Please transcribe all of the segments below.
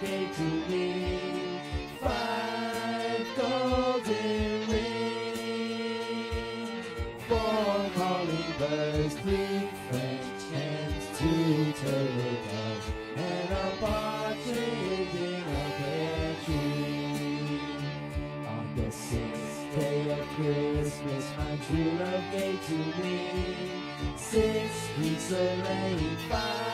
gave to me five golden rings, four calling birds, three French hens, two turtle doves, and a partridge in a pear tree. On the sixth day of Christmas, my true love gave to me six geese a laying, five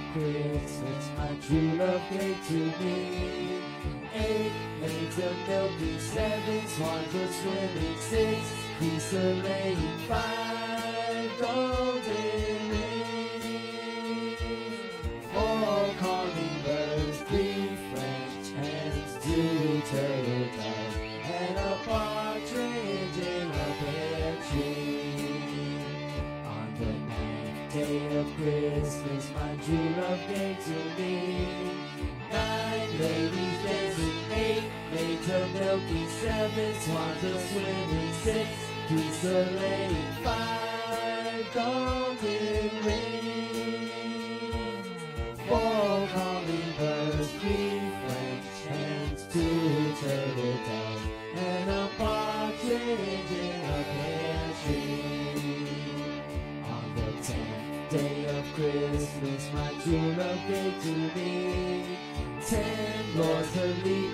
Christmas, my true love gave to me eight maids of seven swans were swimming, six geese a laying, five Christmas, my true gave to me nine ladies dancing, eight maids a milking, seven swans a swimming, six geese a laying, five golden Christmas, my true love gave to me ten nine ladies dancing.